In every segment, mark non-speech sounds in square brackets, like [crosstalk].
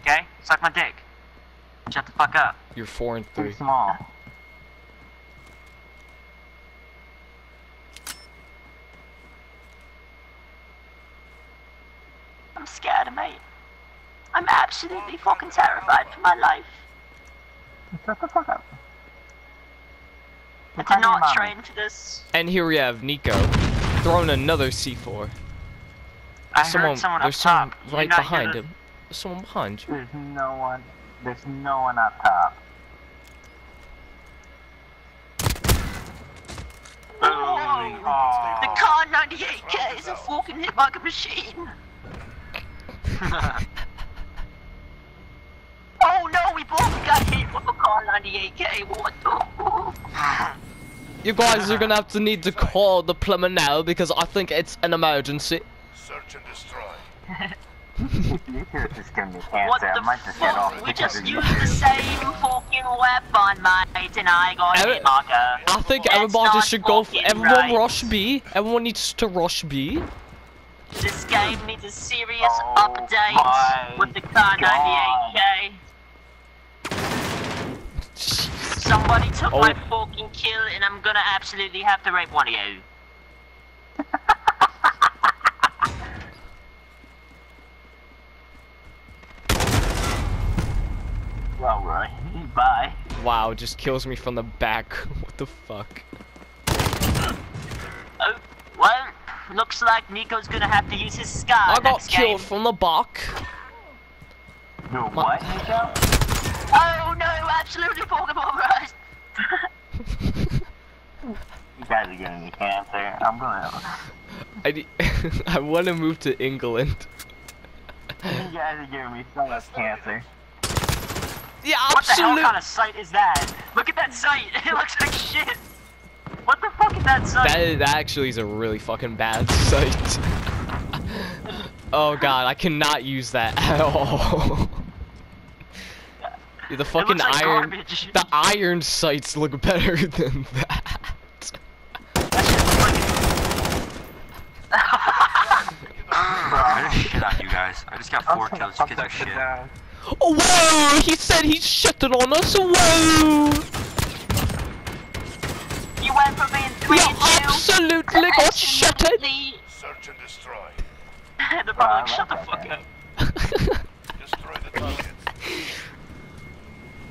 Okay? Suck my dick. Shut the fuck up. You're four and Too three. small. I'm scared, mate. I'm absolutely fucking terrified for my life. Shut the fuck up. I did not train for this. And here we have Nico throwing another C4. I someone, heard someone up there's someone top. You right not hear behind the- him. There's someone behind you. There's no one. There's no one up top. Oh, the Kar98k is a fucking hit like a machine. [laughs] oh no, we both got hit with a Kar98k. What the? You guys are gonna have to need to call the plumber now because I think it's an emergency. Search and destroy. [laughs] Your character's gonna be What cancer. I the might just get off fuck? We because just of you. used the same fucking weapon, mate, and I got Every- hit marker. I think That's everybody not should go. fucking everyone right. rush B. Everyone needs to rush B. This game needs a serious Oh update with the Kar98k. [laughs] Somebody took Oh. my fucking kill, and I'm gonna absolutely have to rape one of you. Well, Roy. Bye. Wow, just kills me from the back. [laughs] what the fuck? Oh, well, looks like Nico's gonna have to use his scar I got next game. killed from the back. Yo, what, Nico? Oh no, absolutely pulverized. [laughs] You guys are giving me cancer. I'm gonna. I, [laughs] I want to move to England. You guys are giving me so much cancer. Yeah, What the hell kind of sight is that? Look at that sight. [laughs] It looks like shit. What the fuck is that sight? That, that actually is a really fucking bad [laughs] sight. oh god, I cannot use that [laughs] at all. the fucking like iron, garbage. the iron sights look better than that. That shit looks like I just shit on you guys. I just got four kills. You kids are shit. Oh, whoa! He said he shitted on us. Whoa! You went from being three We and two. absolutely to got shitted. absolutely- Search and destroy. [laughs] They're probably shut the fuck up. Destroy the targets.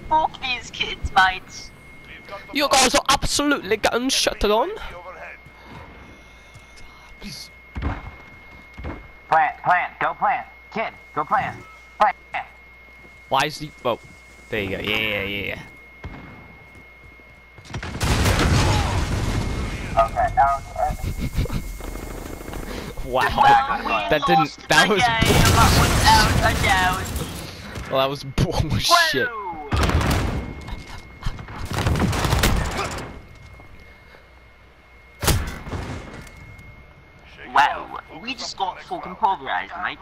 Fuck these kids, mate. We've got the you guys are absolutely getting shitted on. UAV overhead. Plant, plant, go plant. Kid, go plant. Plant. Why is he? Oh, there you go. Yeah, yeah, yeah. [laughs] Wow. [laughs] That didn't. That was. game without a. Well, that was [laughs] bullshit. Whoa. Shake it Wow, we just got fucking pulverized, mate.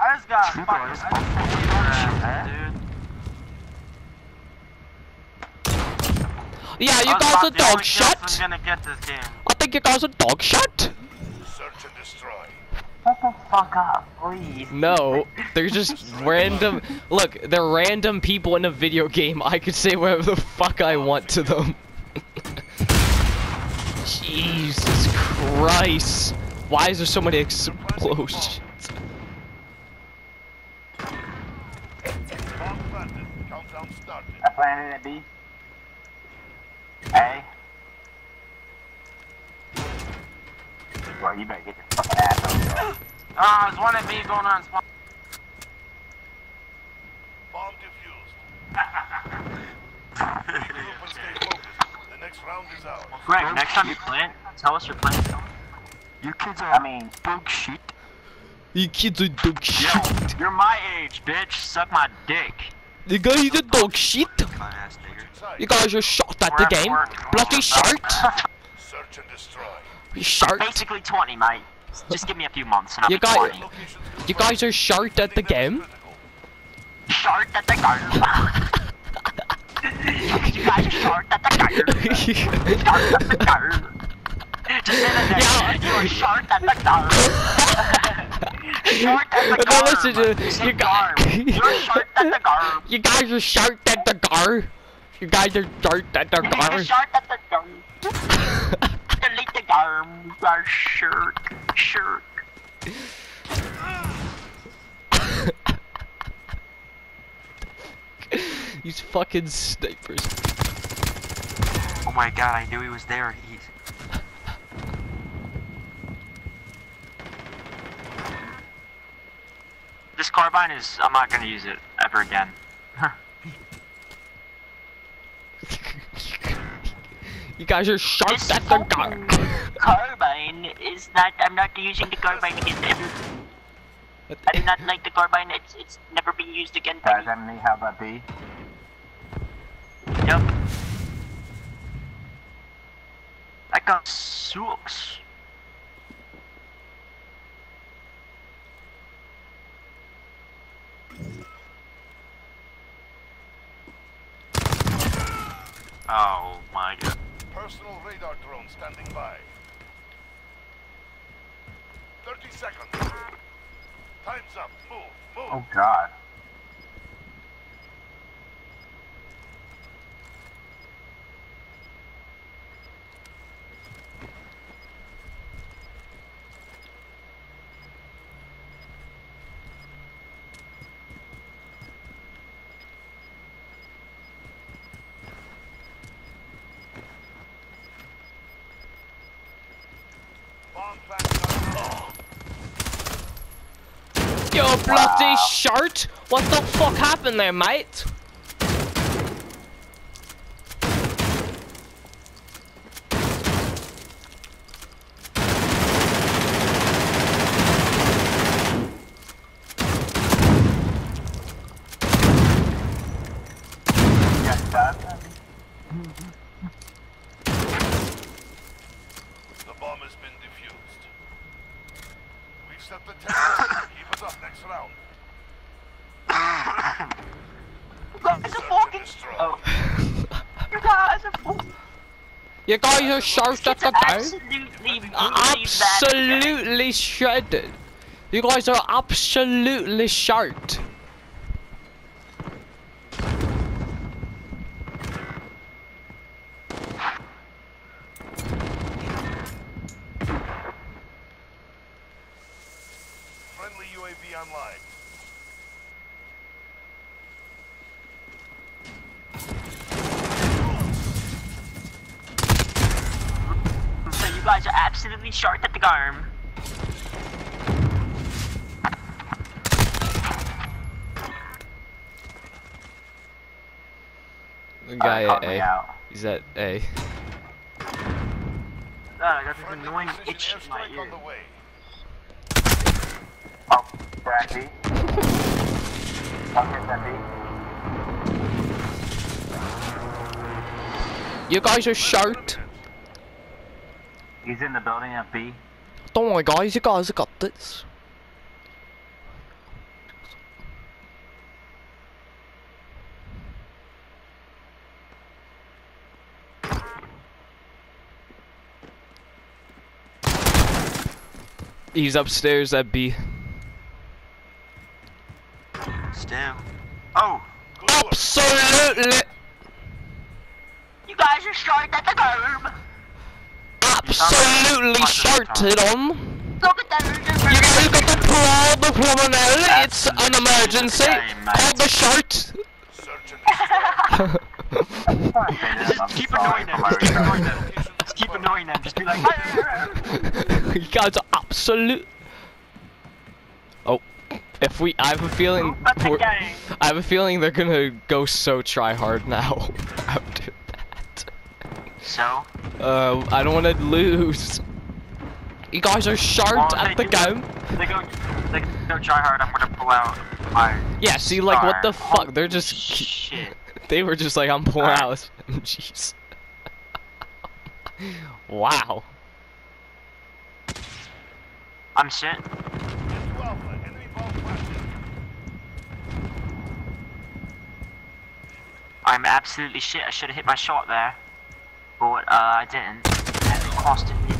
I just got Super, fucking. I it's just fucking dude. Yeah, you I was guys are the dog only kills I'm shit. gonna get this game. I think you guys are dog shit. Search and destroy. Shut the fuck up, please. No, [laughs] they're just random. Look, they're random people in a video game. I could say whatever the fuck I want to them. [laughs] Jesus Christ. Why is there so many explosions? Bomb planted. Countdown started. I planted at B. A. Bro, you better get your fucking ass over there. Ah, there's one at B going on spawn. Bomb defused. Stay [laughs] focused. The next round is ours. Greg, next time you plant, tell us your plan. You kids are I mean, dog shit. You kids are dog shit. You're my age, bitch. Suck my dick. You guys are dog shit. My ass You guys are shot at the game. Bloody shirt. Search and destroy. You shirt. Basically 20, mate. Just give me a few months and I'll You be got- 20. You guys are short at the game. Short at the garden. [laughs] you guys are short at the garden. Short at the garden. [laughs] Just say that next. Yeah. You are short at the garden. [laughs] short at the No, listen You got- You're short at the garm. You guys are short at the gar. You guys are short at the gar. You're short at the garm. Delete the garm. You are shirk. Shirk. [laughs] These fucking snipers. Oh my god, I knew he was there. He's. This carbine is. I'm not gonna use it ever again. [laughs] You guys are short This at the gar. fucking carbine is not. I'm not using the carbine again ever. I do not [laughs] like the carbine. It's it's never been used again. Guys, Penny. Emily, how about B? Yep. That gun sucks. Oh my god. Personal radar drone standing by. 30 seconds. Time's up. Move, move. Oh god. Bomb planted on Yo, bloody short! What the fuck happened there, mate? Yes, that. The bomb has been defused. We've set the terrorists. Keep us up next round. You guys are Search and fucking. destroy. Oh. You guys are fucking. You guys are at It's the absolutely. Absolutely shredded. You guys are absolutely short. Friendly UAV online. So you guys are absolutely short at the garm. The guy caught at A. out. He's at A. Ah, I got this Friendly annoying precision itch in my airstrike ear. on the way. Oh, Brad B. I'll get that B. You guys are short. He's in the building at B. Don't worry, guys. You guys have got this. He's upstairs at B. Stim. Oh! Absolutely, You guys are short at the garm. Absolutely shorted on. Look at that. You guys got the pro, the pulmonary. It's an emergency. Call the short. Search and destroy. Just keep annoying them. Just keep annoying them. Just keep annoying them. Just be like. [laughs] you guys are absolute. Oh, if we, I have a feeling. That's a we're- I have a feeling they're gonna go so try hard now [laughs] after. So. Uh, I don't want to lose. You guys are short Well, at the game. They go. They go try hard. I'm gonna pull out my. Yeah, see, like, what the star. fuck? They're just. Shit. [laughs] They were just like, I'm pulling Alright. out. [laughs] Jeez. wow. I'm shit. Get to Alpha. Enemy bomb planted. I'm absolutely shit. I should have hit my shot there, but uh, I didn't. Costed me.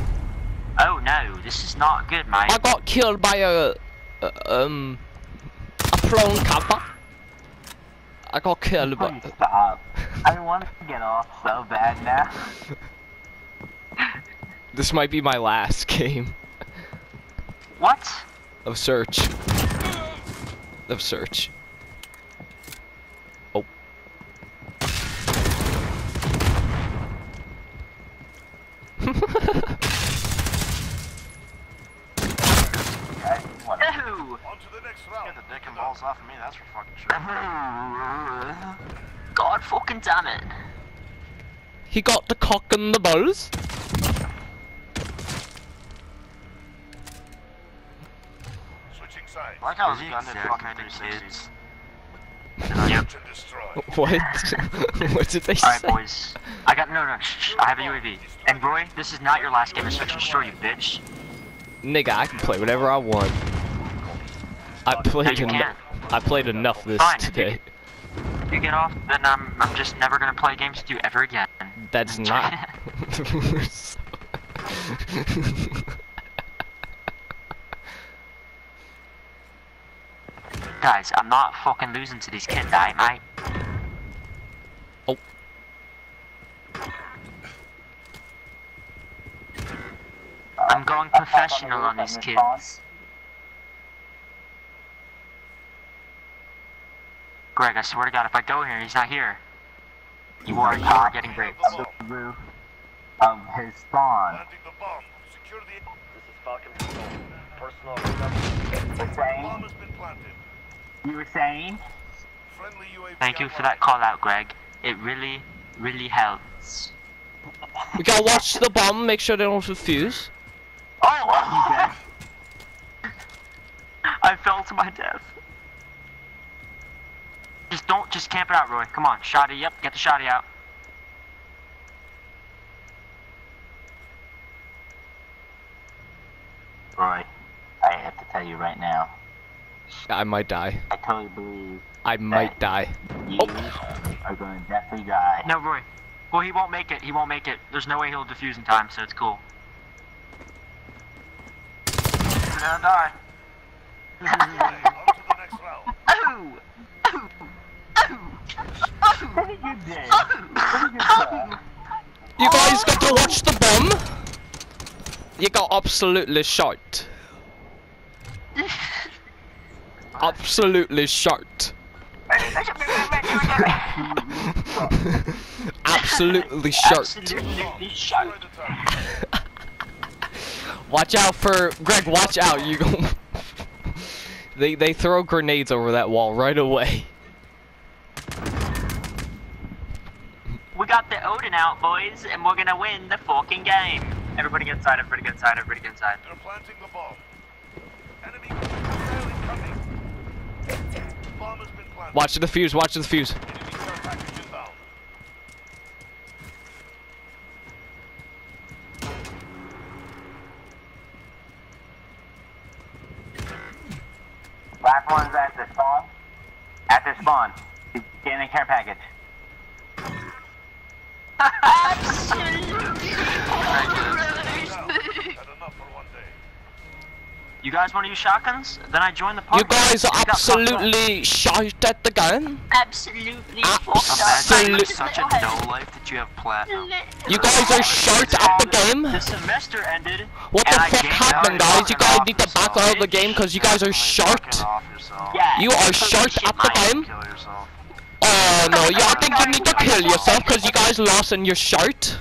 Oh no, this is not good, mate. I got killed by a Uh, um, a prone kappa. I got killed by. Please stop. I want to get off so bad now. [laughs] This might be my last game What? of search. Of search. Oh. I want to Ew! On to the next round. Get the dick and balls off of me, that's for fucking sure. God fucking damn it. He got the cock and the balls. Switching sides. I like how Is his gun did fucking kind of 360s. kids? Search. What? [laughs] what did they Alright, say? boys. I got no, no. Shh, shh, I have a UAV. And Roy, this is not your last game of Search and Destroy, you bitch. Nigga, I can play whatever I want. I played you enough. I played enough this Fine. today. If you get off, then I'm, I'm just never gonna play games with you ever again. That's not. [laughs] Guys, I'm not fucking losing to these kids, I mate. Oh. I'm going professional on these kids. Greg, I swear to God, if I go here he's not here, you are, you are getting raped. the roof of his spawn. Planting the bomb. Secure the. This is Falcon Control. Personal The same. Bomb has been planted. You were saying? Friendly UAV. Thank you for that call out, Greg. It really, really helps. we gotta watch the bomb, make sure they don't defuse. Oh! [laughs] I fell to my death. Just camp it out, Roy. Come on, shotty, yep, get the shotty out. Roy, I have to tell you right now. I might die. I totally believe I might die. you Oh. are going to definitely die. No, Roy. Well, he won't make it. He won't make it. There's no way he'll defuse in time, so it's cool. You're gonna die. On to the next round. [laughs] Oh! You guys got to watch the bomb. You got absolutely shot. Absolutely shot. [laughs] Absolutely shot. [laughs] Watch out for Greg. Watch out. You go. [laughs] they they throw grenades over that wall right away. We got out, boys, and we're gonna win the fucking game. Everybody get inside, everybody get inside, everybody get inside. They're planting the bomb. Enemy missile incoming. Bomb has been planted. Watch the fuse. Watch the fuse. Guys want to use shotguns? Then I join the party. You guys are We got fucked up. absolutely shot at the gun. absolutely Absolutely. Imagine such a no life that you have platinum. You guys are short at the game. The semester ended. What the fuck happened, guys? You guys need to back out of the game because you guys are short. Fucking off yourself. Yeah, You are totally at the game. Oh no, y'all think you need to kill yourself because you guys lost and you're short?